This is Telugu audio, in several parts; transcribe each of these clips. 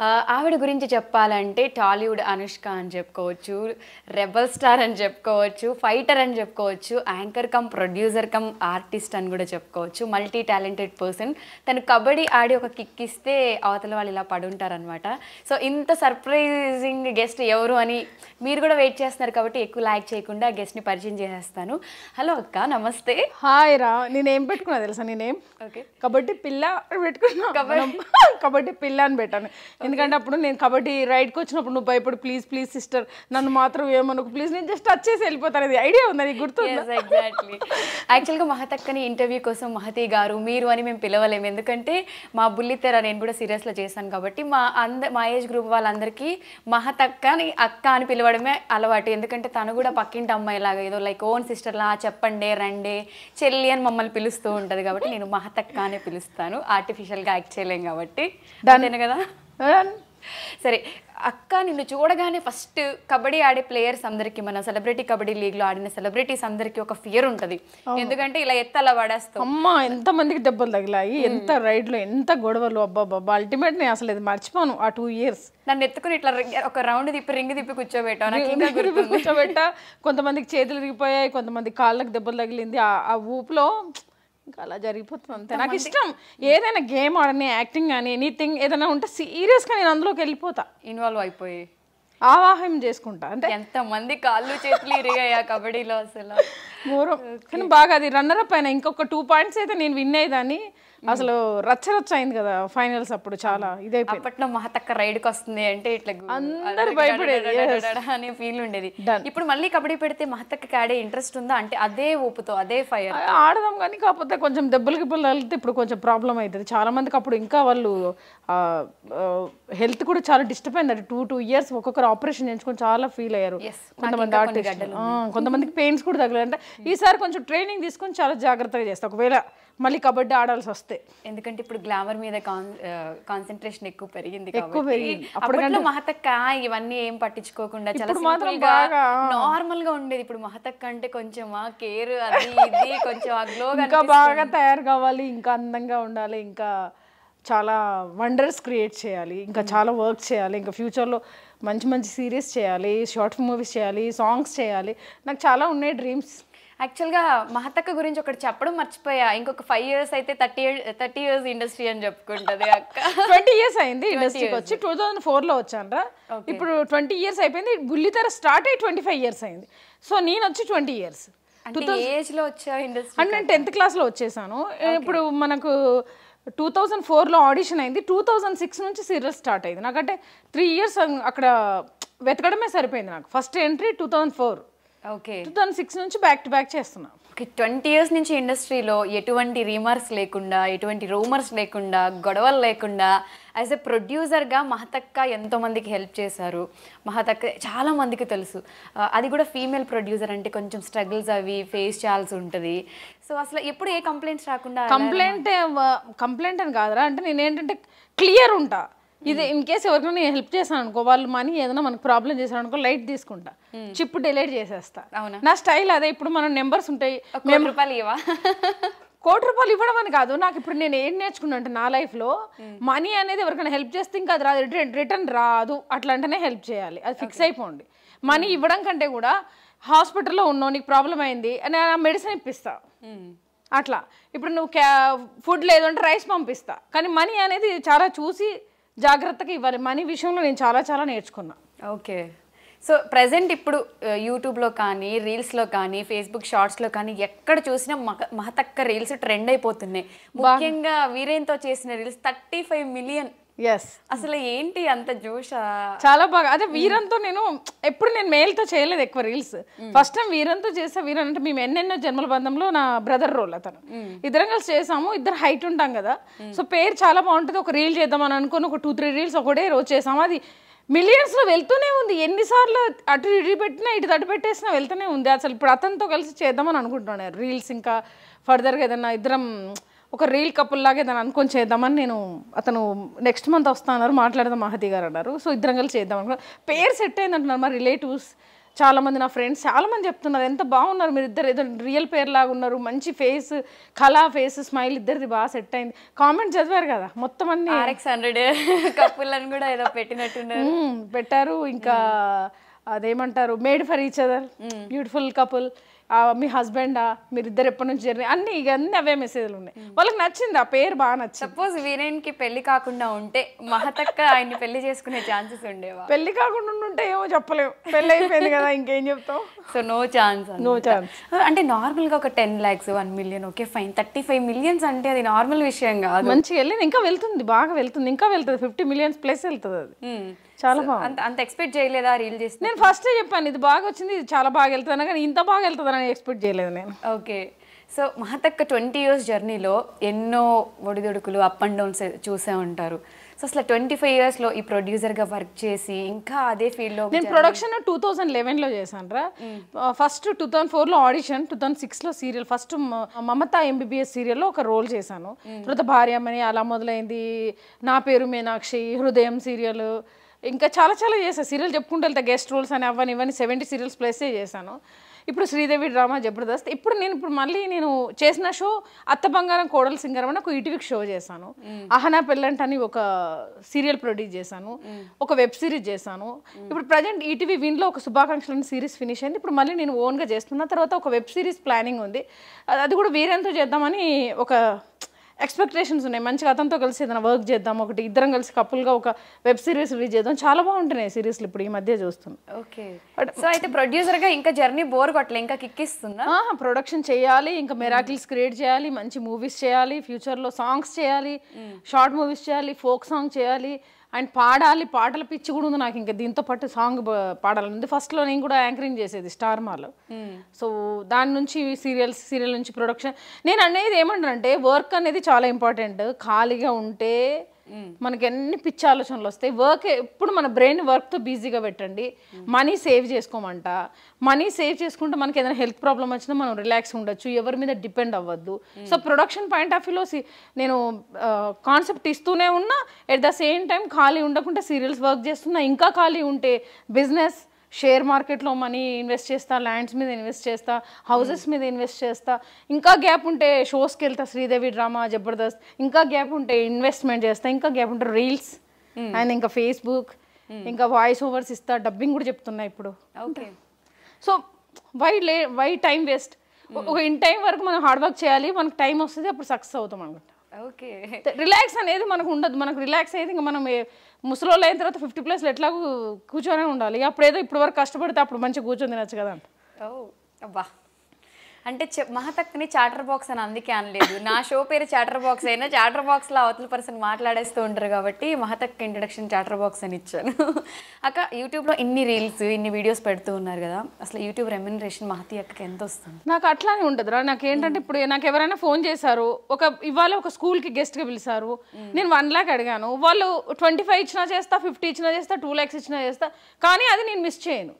ఆవిడ గురించి చెప్పాలంటే టాలీవుడ్ అనుష్క అని చెప్పుకోవచ్చు రెబల్ స్టార్ అని చెప్పుకోవచ్చు ఫైటర్ అని చెప్పుకోవచ్చు anchor cum producer cum artist అని కూడా చెప్పుకోవచ్చు. Multi talented person. తను కబడ్డీ ఆడి ఒక కిక్ ఇస్తే అవతల వాళ్ళు ఇలా పడుంటారనమాట సో ఇంత సర్ప్రైజింగ్ గెస్ట్ ఎవరు అని మీరు కూడా వెయిట్ చేస్తున్నారు కాబట్టి ఎక్కువ లైక్ చేయకుండా గెస్ట్ని పరిచయం చేసేస్తాను. హలో అక్క నమస్తే. హాయ్ రా నేనేం పెట్టుకున్నా తెలుసా నేనేం ఓకే. కబడ్డీ పిల్ల అని పెట్టుకున్నా. కబడ్డీ పిల్ల అని పెట్టాను. ఎందుకంటే అప్పుడు నేను కబడ్డీ రైడ్కి వచ్చినప్పుడు నువ్వు భయపడు ప్లీజ్ ప్లీజ్ సిస్టర్ నన్ను మాత్రం ఏమనుకు ప్లీజ్ నేను జస్ట్ టచ్ చేసి వెళ్ళిపోతాను. అది ఐడియా ఉంది నీకు గుర్తుందా? ఎగ్జాక్ట్లీ యాక్చువల్గా మహతక్కని ఇంటర్వ్యూ కోసం మహతి గారు మీరు అని మేము పిలవలేము. ఎందుకంటే మా బుల్లితెర నేను కూడా సీరియస్లో చేశాను కాబట్టి మా అంద మా ఏజ్ గ్రూప్ వాళ్ళందరికీ మహతక్కని అక్క అని పిలవడమే అలవాటు. ఎందుకంటే తను కూడా పక్కింటి అమ్మాయి లాగా ఏదో లైక్ ఓన్ సిస్టర్లా చెప్పండి రండి చెల్లి అని మమ్మల్ని పిలుస్తూ ఉంటుంది కాబట్టి నేను మహతక్క అనే పిలుస్తాను. ఆర్టిఫిషియల్గా యాక్ట్ చేయలేం కాబట్టి. అంతేనా కదా? సరే అక్క నిన్ను చూడగానే ఫస్ట్ కబడ్డీ ఆడే ప్లేయర్స్ అందరికి మన సెలబ్రిటీ కబడ్డీ లీగ్లో ఆడిన సెలబ్రిటీస్ అందరికి ఒక ఫియర్ ఉంటది. ఎందుకంటే ఇలా ఎత్తలా పడేస్తాం అమ్మ ఎంత మందికి దెబ్బలు తగిలాయి ఎంత రైడ్లో ఎంత గొడవలు అబ్బా బాబా అల్టిమేట్ నేను అసలు ఇది మర్చిపోను ఆ టూ ఇయర్స్ నన్ను ఎత్తుకుని ఇట్లా ఒక రౌండ్ తిప్పి రింగ్ తిప్పి గుర్తుంది. కూర్చోబెట్ట. కొంతమందికి చేతులు ఇరిగిపోయాయి కొంతమంది కాళ్ళకి దెబ్బలు తగిలింది. ఆ ఊపులో ఇంకా అలా జరిగిపోతుంది అంతే. నాకు ఇష్టం. ఏదైనా గేమ్ ఆడని యాక్టింగ్ కానీ ఎనీథింగ్ ఏదైనా ఉంటే సీరియస్గా నేను అందులోకి వెళ్ళిపోతా. ఇన్వాల్వ్ అయిపోయి. ఆవాహం చేసుకుంటా. అంటే ఎంత మంది కాళ్ళు చేతులు ఇరిగాయి కబడ్డీలో అసలు? ఘోరం. కానీ బాగా అది రన్నర్ అప్ అయినా ఇంకొక టూ పాయింట్స్ అయితే నేను విన్ అయ్యేదాన్ని. అసలు రచ్చ రచ్చ అయింది కదా ఫైనల్స్ అప్పుడు చాలా ఇదైపోయింది. అప్పట్లో మహతక్క రైడ్కి వస్తుంది అంటే ఇట్లా అందరూ భయపడేది, అనే ఫీల్ ఉండేది. ఇప్పుడు మళ్ళీ కబడ్డీ పెడితే మహతక్కకి ఆడే ఇంట్రెస్ట్ ఉందా? అంటే అదే ఊపుతో అదే ఫైర్ ఆడదాం కానీ కాకపోతే కొంచెం దెబ్బలు గిబ్బలు తగిలితే ఇప్పుడు కొంచెం ప్రాబ్లం అవుతుంది. చాలా మందికి అప్పుడు ఇంకా వాళ్ళు హెల్త్ కూడా చాలా డిస్టర్బ్ అయింది. టూ టూ ఇయర్స్ ఒక్కొక్కరు ఆపరేషన్ చేయించుకొని చాలా ఫీల్ అయ్యారు. కొంతమంది ఆర్టిస్ట్ కొంతమందికి పెయిన్స్ కూడా తగలేదు అంటే ఈసారి కొంచెం ట్రైనింగ్ తీసుకొని చాలా జాగ్రత్తగా చేస్తా. ఒకవేళ మళ్ళీ కబడ్డీ ఆడాల్సి వస్తే ఎందుకంటే ఇప్పుడు గ్లామర్ మీద కాన్సన్ట్రేషన్ ఎక్కువ పెరిగింది ఎక్కువ పెరిగింది. అప్పట్లో మహతక్క ఇవన్నీ ఏం పట్టించుకోకుండా చాలా సింపుల్గా నార్మల్గా ఉండేది. ఇప్పుడు మహతక్క అంటే కొంచెం కేర్ అది ఇది కొంచెం ఆ గ్లో ఇంకా బాగా తయారు కావాలి ఇంకా అందంగా ఉండాలి ఇంకా చాలా వండర్స్ క్రియేట్ చేయాలి ఇంకా చాలా వర్క్ చేయాలి ఇంకా ఫ్యూచర్లో మంచి మంచి సిరీస్ చేయాలి షార్ట్ మూవీస్ చేయాలి సాంగ్స్ చేయాలి. నాకు చాలా ఉన్నాయి డ్రీమ్స్ యాక్చువల్గా మహతక్క గురించి ఒకటి చెప్పడం మర్చిపోయా. ఇంకొక ఫైవ్ ఇయర్స్ అయితే థర్టీ థర్టీ ఇయర్స్ ఇండస్ట్రీ అని చెప్పుకుంటది అక్క. ట్వంటీ ఇయర్స్ అయింది ఇండస్ట్రీకి వచ్చి. టూ థౌజండ్ ఫోర్లో వచ్చానరా. ఇప్పుడు ట్వంటీ ఇయర్స్ అయిపోయింది. బుల్లితెర స్టార్ట్ అయ్యి ట్వంటీ ఫైవ్ ఇయర్స్ అయింది. సో నేను వచ్చి ట్వంటీ ఇయర్స్ అంటే నేను టెన్త్ క్లాస్లో వచ్చేసాను. ఇప్పుడు మనకు టూ థౌజండ్ ఫోర్లో ఆడిషన్ అయింది. టూ థౌజండ్ సిక్స్ నుంచి సీరియల్ స్టార్ట్ అయింది. నాకంటే త్రీ ఇయర్స్ అక్కడ వెతకడమే సరిపోయింది నాకు. First entry two thousand four okay two six నుంచి బ్యాక్ టు బ్యాక్ చేస్తున్నా. ఓకే ట్వంటీ ఇయర్స్ నుంచి ఇండస్ట్రీలో ఎటువంటి రీమర్స్ లేకుండా ఎటువంటి రూమర్స్ లేకుండా గొడవలు లేకుండా యాజ్ ఎ ప్రొడ్యూసర్గా మహతక్క ఎంతో మందికి హెల్ప్ చేశారు. మహతక్క చాలా మందికి తెలుసు. ఆ, అది కూడా ఫీమేల్ ప్రొడ్యూసర్ అంటే కొంచెం స్ట్రగుల్స్ అవి ఫేస్ చేయాల్సి ఉంటుంది. సో అసలు ఎప్పుడు ఏ కంప్లైంట్స్ రాకుండా కంప్లైంట్ కంప్లైంట్ అని కాదురా. అంటే నేను ఏంటంటే క్లియర్ ఉంటా. ఇది ఇన్ కేస్ ఎవరికైనా నేను హెల్ప్ చేశాను అనుకో వాళ్ళు మనీ ఏదైనా మనకు ప్రాబ్లం చేశాను అనుకో లైట్ తీసుకుంటా చిప్ డిలీట్ చేసేస్తా. అవునా? నా స్టైల్ అదే ఇప్పుడు మనం నెంబర్స్ ఉంటాయి. రూపాయలు ఇవా కోటి రూపాయలు ఇవ్వడం అని కాదు. నాకు ఇప్పుడు నేను ఏం నేర్చుకున్నా అంటే నా లైఫ్లో మనీ అనేది ఎవరికైనా హెల్ప్ చేస్తే ఇంకా అది రాదు. రిటర్న్ రాదు. అట్లా అంటేనే హెల్ప్ చేయాలి. అది ఫిక్స్ అయిపోండి. మనీ ఇవ్వడం కంటే కూడా హాస్పిటల్లో ఉన్నావు నీకు ప్రాబ్లం అయింది. అని ఆ మెడిసిన్ ఇప్పిస్తా. అట్లా. ఇప్పుడు నువ్వు క్యా ఫుడ్ లేదు అంటే రైస్ పంపిస్తా. కానీ మనీ అనేది చాలా చూసి జాగ్రత్తగా ఇవ్వాలి. మనీ విషయంలో నేను చాలా చాలా నేర్చుకున్నా. ఓకే. సో ప్రజెంట్ ఇప్పుడు యూట్యూబ్లో కానీ రీల్స్లో కానీ ఫేస్బుక్ షార్ట్స్లో కానీ ఎక్కడ చూసినా మహ మహతక్క రీల్స్ ట్రెండ్ అయిపోతున్నాయి. ముఖ్యంగా వీరేంతో చేసిన reels thirty five million yes అసలు ఏంటి అంత జోష? చాలా బాగా అదే వీరంతో నేను ఎప్పుడు నేను మేల్తో చేయలేదు ఎక్కువ రీల్స్ ఫస్ట్ టైం వీరంతో చేసా వీరన్ అంటే మేము ఎన్నెన్నో జన్మల బంధంలో నా బ్రదర్ రోల్ అతను. ఇద్దరం కలిసి చేసాము ఇద్దరు హైట్ ఉంటాం కదా. సో పేరు చాలా బాగుంటుంది ఒక రీల్ చేద్దామని అనుకుని ఒక టూ త్రీ రీల్స్ ఒకటే రోజు చేసాము. అది మిలియన్స్లో వెళ్తూనే ఉంది ఎన్నిసార్లు అటు ఇటు పెట్టినా ఇటు తటు పెట్టేసినా వెళ్తూనే ఉంది. అసలు ఇప్పుడు అతనితో కలిసి చేద్దామని అనుకుంటున్నాను రీల్స్ ఇంకా. ఫర్దర్గా ఏదన్నా ఇద్దరం ఒక రీల్ కపుల్ లాగా ఏదైనా అనుకొని చేద్దామని నేను అతను నెక్స్ట్ మంత్ వస్తా అన్నారు మాట్లాడదాం మహతి గారు అన్నారు. సో ఇద్దరం కలిసి చేద్దాం అనుకున్నా. పేరు సెట్ అయింది అంటున్నారు మా రిలేటివ్స్ చాలా మంది నా ఫ్రెండ్స్ చాలా మంది చెప్తున్నారు ఎంత బాగున్నారు మీరు ఇద్దరు ఏదో రియల్ పేర్ లాగా ఉన్నారు మంచి ఫేస్ కళా ఫేస్ స్మైల్ ఇద్దరిది బాగా సెట్ అయింది. కామెంట్ చదివారు కదా మొత్తం అన్ని. ఆర్ఎక్స్ హండ్రెడ్ కప్పులను కూడా ఏదో పెట్టినట్టున్నారు. మ్మ్, పెట్టారు. ఇంకా అదేమంటారు made for each other beautiful couple మీ హస్బెండా మీరు ఇద్దరు ఎప్పటి నుంచి జర్నీ అన్ని ఇక అన్ని అవే మెసేజ్లు ఉన్నాయి. వాళ్ళకి నచ్చింది ఆ పేరు బాగా నచ్చింది. సపోజ్ వీరేన్కి పెళ్ళి కాకుండా ఉంటే మహతక్క ఆయన్ని పెళ్ళి చేసుకునే ఛాన్సెస్ ఉండేవా? పెళ్ళి కాకుండా ఉంటే ఏమో చెప్పలేము పెళ్ళి అయిపోయింది కదా ఇంకేం చెప్తాం? So no chance no chance అంటే నార్మల్గా ఒక ten lakhs one million okay fine thirty five millions అంటే అది నార్మల్ విషయం కాదు. మంచిగా వెళ్ళింది ఇంకా వెళ్తుంది బాగా వెళ్తుంది ఇంకా వెళ్తుంది. ఫిఫ్టీ మిలియన్స్ ప్లస్ వెళ్తుంది అది. Hmm. చాలా బాగుంది. అంత ఎక్స్పెక్ట్ చేయలేదా రీల్ చేస్తే? నేను ఫస్టే చెప్పాను ఇది బాగా వచ్చింది ఇది చాలా బాగా వెళ్తుంది కానీ ఇంత బాగా వెళ్తుందని ఎక్స్పెక్ట్ చేయలేదు నేను. ఓకే సో మహతక్క ట్వంటీ ఇయర్స్ జర్నీలో ఎన్నో ఒడిదొడుకులు అప్ అండ్ డౌన్స్ చూసే ఉంటారు. సో అసలు ట్వంటీ ఫైవ్ ఇయర్స్లో ఈ ప్రొడ్యూసర్గా వర్క్ చేసి ఇంకా అదే ఫీల్డ్లో నేను ప్రొడక్షన్ టూ థౌజండ్ లెవెన్లో చేశాను రా ఫస్ట్ టూ థౌసండ్ ఫోర్లో ఆడిషన్ టూ థౌసండ్ సిక్స్లో సీరియల్ ఫస్ట్ మమతా ఎంబీబీఎస్ సీరియల్లో ఒక రోల్ చేశాను. తర్వాత భార్యమని అలా మొదలైంది నా పేరు మీనాక్షి హృదయం సీరియల్ ఇంకా చాలా చాలా చేశాను సీరియల్ చెప్పుకుంటూ వెళ్తే గెస్ట్ రోల్స్ అని అవన్నీ ఇవన్నీ సెవెంటీ సీరియల్స్ ప్లస్సే చేశాను. ఇప్పుడు శ్రీదేవి డ్రామా జబర్దస్త్. ఇప్పుడు నేను ఇప్పుడు మళ్ళీ నేను చేసిన షో అత్త బంగారం కోడలు సింగరం అని ఒక ఈటీవీకి షో చేశాను. అహనా పెళ్ళంట అని ఒక సీరియల్ ప్రొడ్యూస్ చేశాను. ఒక వెబ్ సిరీస్ చేశాను. ఇప్పుడు ప్రజెంట్ ఈటీవీ విన్లో ఒక శుభాకాంక్షలు సిరీస్ ఫినిష్ అయింది. ఇప్పుడు మళ్ళీ నేను ఓన్గా చేస్తున్నా. తర్వాత ఒక వెబ్ సిరీస్ ప్లానింగ్ ఉంది. అది కూడా వీరెంతో చేద్దామని ఒక ఎక్స్పెక్టేషన్స్ ఉన్నాయి. మంచిగా అతనితో కలిసి ఏదైనా వర్క్ చేద్దాం ఒకటి ఇద్దరం కలిసి కపుల్గా ఒక వెబ్ సిరీస్ రిలీజ్ చేద్దాం. చాలా బాగుంటున్నాయి సిరీస్లు ఇప్పుడు ఈ మధ్య చూస్తున్నాం. ఓకే సో అయితే ప్రొడ్యూసర్గా ఇంకా జర్నీ బోర్ కొట్టలే ఇంకా కిక్కిస్తుందా ప్రొడక్షన్ చేయాలి ఇంకా మెరాకిల్స్ క్రియేట్ చేయాలి మంచి మూవీస్ చేయాలి ఫ్యూచర్లో సాంగ్స్ చేయాలి షార్ట్ మూవీస్ చేయాలి ఫోక్ సాంగ్ చేయాలి అండ్ పాడాలి పాటల పిచ్చి కూడా ఉంది నాకు ఇంకా. దీంతో పాటు సాంగ్ పాడాలని ఉంది ఫస్ట్లో నేను కూడా యాంకరింగ్ చేసేది స్టార్ మాలో. సో దాని నుంచి సీరియల్స్ సీరియల్ నుంచి ప్రొడక్షన్. నేను అనేది ఏమంటానంటే వర్క్ అనేది చాలా ఇంపార్టెంట్. ఖాళీగా ఉంటే మనకి ఎన్ని పిచ్చి ఆలోచనలు వస్తాయి. వర్క్ ఎప్పుడు మన బ్రెయిన్ వర్క్తో బిజీగా పెట్టండి. మనీ సేవ్ చేసుకోమంట. మనీ సేవ్ చేసుకుంటే మనకి ఏదైనా హెల్త్ ప్రాబ్లం వచ్చినా మనం రిలాక్స్ ఉండొచ్చు. ఎవరి మీద డిపెండ్ అవ్వద్దు. సో ప్రొడక్షన్ పాయింట్ ఆఫ్ వ్యూలో నేను కాన్సెప్ట్ ఇస్తూనే ఉన్నా. ఎట్ ద సేమ్ టైం ఖాళీ ఉండకుండా సీరియల్స్ వర్క్ చేస్తున్నా. ఇంకా ఖాళీ ఉంటే బిజినెస్ షేర్ మార్కెట్లో మనీ ఇన్వెస్ట్ చేస్తా ల్యాండ్స్ మీద ఇన్వెస్ట్ చేస్తా హౌసెస్ మీద ఇన్వెస్ట్ చేస్తా. ఇంకా గ్యాప్ ఉంటే షోస్కి వెళ్తా శ్రీదేవి డ్రామా జబర్దస్త్. ఇంకా గ్యాప్ ఉంటే ఇన్వెస్ట్మెంట్ చేస్తా. ఇంకా గ్యాప్ ఉంటే రీల్స్. అండ్ ఇంకా ఫేస్బుక్. ఇంకా వాయిస్ ఓవర్స్ ఇస్తా. డబ్బింగ్ కూడా చెప్తున్నా ఇప్పుడు. సో వై లే వై టైం వేస్ట్? ఒక ఇన్ టైం వరకు మనం హార్డ్ వర్క్ చేయాలి. మనకు టైం వస్తుంది అప్పుడు సక్సెస్ అవుతాం అనుకుంటా ఓకే. రిలాక్స్ అనేది మనకు ఉండదు. మనకు రిలాక్స్ అయితే ఇంకా మనం ముసలోళ్ళు అయిన తర్వాత ఫిఫ్టీ ప్లస్ ఎట్లాగూ కూర్చొనే ఉండాలి. అప్పుడు ఏదో ఇప్పుడు వరకు కష్టపడితే అప్పుడు మంచిగా కూర్చొని తినచ్చు కదా అబ్బా. అంటే మహతక్ని చాటర్ బాక్స్ అని అందుకే అనలేదు. నా షో పేరు చాటర్ బాక్స్ అయినా చాటర్ బాక్స్లో అవతల పర్సన్ మాట్లాడేస్తూ ఉంటారు కాబట్టి మహతక్ ఇంట్రడక్షన్ చాటర్ బాక్స్ అని ఇచ్చాను. అక్క యూట్యూబ్లో ఇన్ని రీల్స్ ఇన్ని వీడియోస్ పెడుతూ ఉన్నారు కదా అసలు యూట్యూబ్ రెమ్యునరేషన్ మహతి అక్కకి ఎంత వస్తుంది నాకు అట్లానే ఉండదురా నాకు ఏంటంటే ఇప్పుడు నాకు ఎవరైనా ఫోన్ చేశారు ఒక ఇవాళ ఒక స్కూల్కి గెస్ట్గా పిలిచారు నేను వన్ ల్యాక్ అడిగాను. వాళ్ళు ట్వంటీ ఫైవ్ ఇచ్చినా చేస్తా ఫిఫ్టీ ఇచ్చినా చేస్తా టూ ల్యాక్స్ ఇచ్చినా చేస్తా కానీ అది నేను మిస్ చేయను.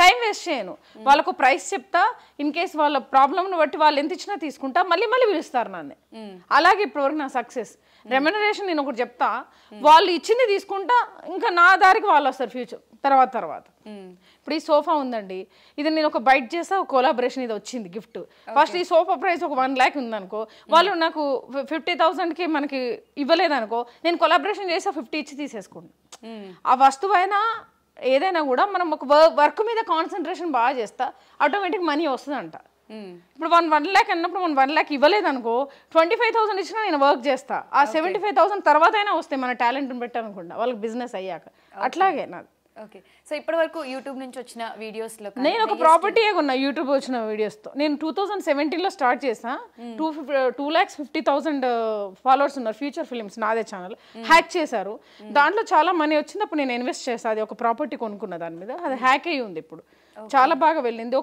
టైం వేస్ట్ చేయను. వాళ్ళకు ప్రైస్ చెప్తా ఇన్ కేస్ వాళ్ళ ప్రాబ్లమ్ని బట్టి వాళ్ళు ఎంత ఇచ్చినా తీసుకుంటా మళ్ళీ మళ్ళీ పిలుస్తారు నన్ను. అలాగే ఇప్పటివరకు నా సక్సెస్. రెమ్యునరేషన్ నేను ఒకటి చెప్తా వాళ్ళు ఇచ్చింది తీసుకుంటా ఇంకా నా దారికి వాళ్ళు వస్తారు ఫ్యూచర్ తర్వాత తర్వాత. ఇప్పుడు ఈ సోఫా ఉందండి ఇది నేను ఒక బైట్ చేసా ఒక కొలాబరేషన్ ఇది వచ్చింది గిఫ్ట్. ఫస్ట్ ఈ సోఫా ప్రైస్ ఒక వన్ ల్యాక్ ఉందనుకో వాళ్ళు నాకు ఫిఫ్టీ థౌసండ్కి మనకి ఇవ్వలేదనుకో నేను కొలాబరేషన్ చేసా ఫిఫ్టీ ఇచ్చి తీసేసుకుంటాను ఆ వస్తువైనా ఏదైనా కూడా మనం ఒక వర్క్ మీద కాన్సన్ట్రేషన్ బాగా చేస్తా ఆటోమేటిక్ మనీ వస్తుందంట. ఇప్పుడు వన్ వన్ ల్యాక్ అన్నప్పుడు మనం వన్ ల్యాక్ ఇవ్వలేదు అనుకో ట్వంటీ ఫైవ్ థౌసండ్ ఇచ్చినా నేను వర్క్ చేస్తా. ఆ సెవెంటీ ఫైవ్ థౌసండ్ తర్వాత అయినా వస్తాయి మన టాలెంట్ని పెట్టాలనుకుంటా వాళ్ళకి బిజినెస్ అయ్యాక. అట్లాగే నాది. ఓకే సో ఇప్పటి వరకు యూట్యూబ్ నుంచి వచ్చిన వీడియోస్లో నేను ఒక ప్రాపర్టీ కొన్నా యూట్యూబ్ వచ్చిన వీడియోస్తో నేను టూ థౌసండ్ సెవెంటీన్లో స్టార్ట్ చేసా. Two fifty two lakhs fifty thousand followers ఉన్నారు ఫ్యూచర్ ఫిలిమ్స్ నాదే ఛానల్ హ్యాక్ చేశారు. దాంట్లో చాలా మనీ వచ్చింది అప్పుడు నేను ఇన్వెస్ట్ చేసా అది ఒక ప్రాపర్టీ కొనుక్కున్న దాని మీద. అది హ్యాక్ అయ్యి ఉంది ఇప్పుడు. చాలా బాగా వెళ్ళింది.